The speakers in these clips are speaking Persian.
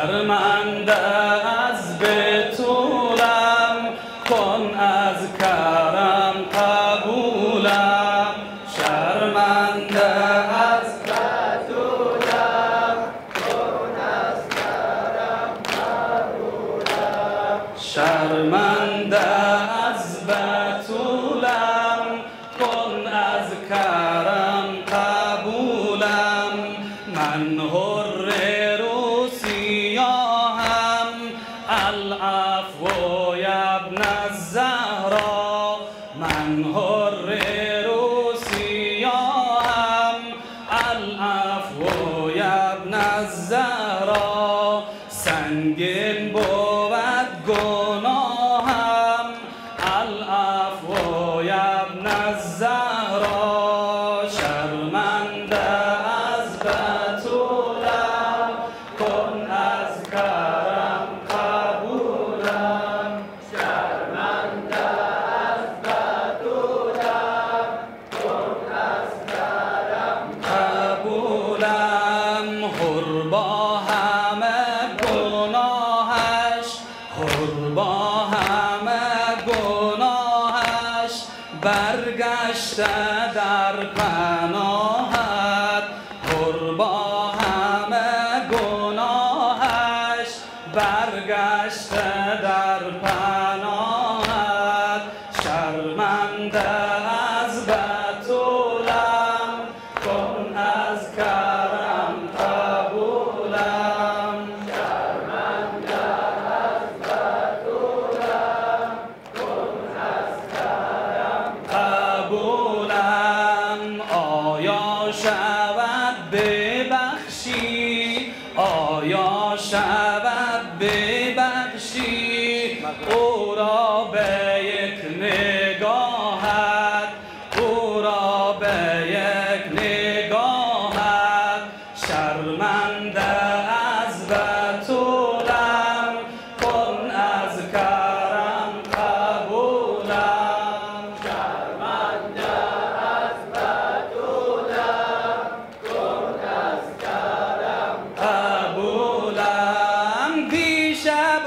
شرمنده از بتولم کن از کرم قبولم. شرمنده از بتولم کن از کرم قبولم. شرمنده الزهرا من حر روسیاهم العفو یبن الزهرا سنگین بود گفت. برگشته در پناه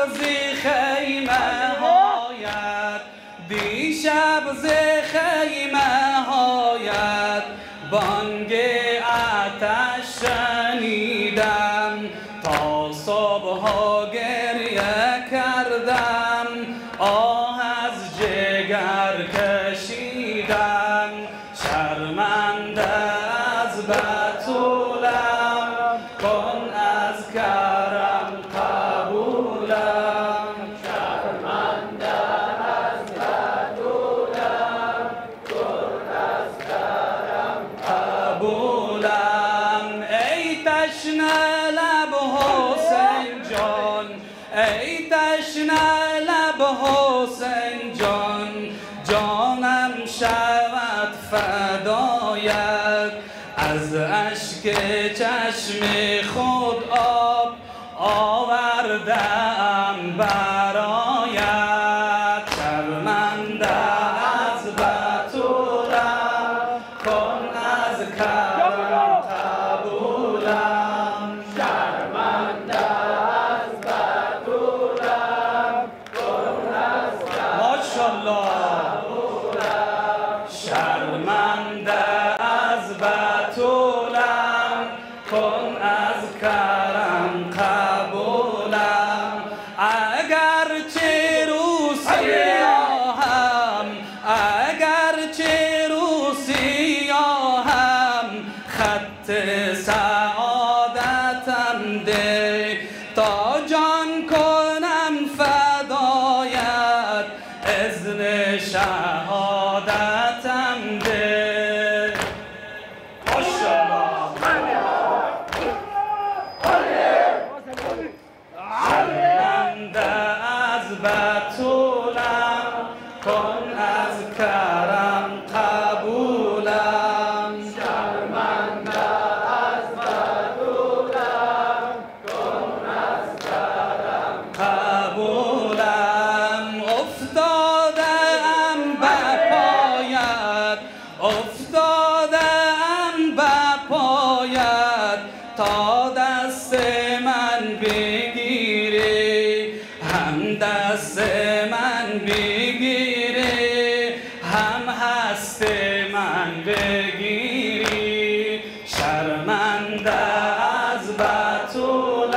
ز خیمه هایت دیشب ز خیمه هایت بانگ آتش شنیدم تا ها گریه کردم آه از جگر کشیدم شرمنده از بر حسین جان جانم شود فدایت. از عشق چشم خود علماء دست من بگیری هم هست من بگیری. شرمنده از بطولم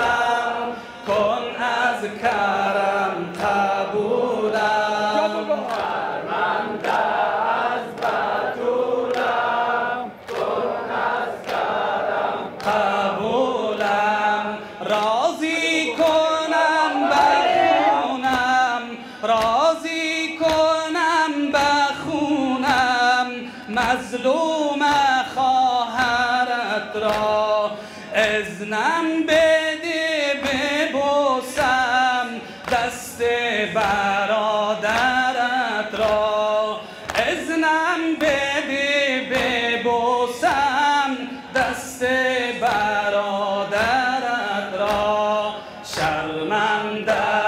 کن از کرم مظلوم خواهرت را ازنم بده ببوسم دست برادرت را. ازنم بده ببوسم دست برادرت را. شرمنده